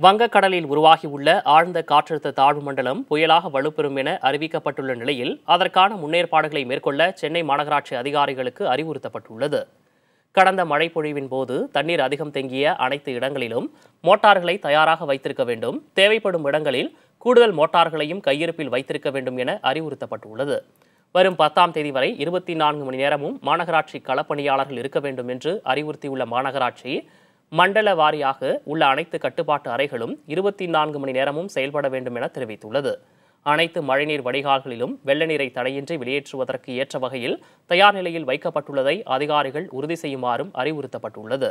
வங்கக்கடலில் உருவாகியுள்ள ஆழ்ந்த காற்றழுத்த தாழ்வு மண்டலம் புயலாக வலுப்பெறும் என அறிவிக்கப்பட்டுள்ள நிலையில் அதற்கான முன்னேற்பாடுகளை மேற்கொள்ள சென்னை மாநகராட்சி அதிகாரிகளுக்கு அறிவுறுத்தப்பட்டுள்ளது. கடந்த மழைப்பொழிவின் போது தண்ணீர் அதிகம் தேங்கிய அனைத்து இடங்களிலும் மோட்டார்களை தயாராக வைத்திருக்க வேண்டும். தேவைப்படும் இடங்களில் கூடுதல் மோட்டார்களையும் கையிருப்பில் வைத்திருக்க வேண்டும் என அறிவுறுத்தப்பட்டுள்ளது. வரும் பத்தாம் தேதி வரை இருபத்தி நான்கு மணி நேரமும் மாநகராட்சி களப்பணியாளர்கள் இருக்க வேண்டும் என்று அறிவுறுத்தியுள்ள மாநகராட்சி மண்டல வாரியாக உள்ள அனைத்து கட்டுப்பாட்டு அறைகளும் இருபத்தி நான்கு மணி நேரமும் செயல்பட வேண்டும் என தெரிவித்துள்ளது. அனைத்து மழைநீர் வடிகால்களிலும் வெள்ள நீரை தடையின்றி வெளியேற்றுவதற்கு ஏற்ற வகையில் தயார் நிலையில் வைக்கப்பட்டுள்ளதை அதிகாரிகள் உறுதி செய்யுமாறும் அறிவுறுத்தப்பட்டுள்ளது.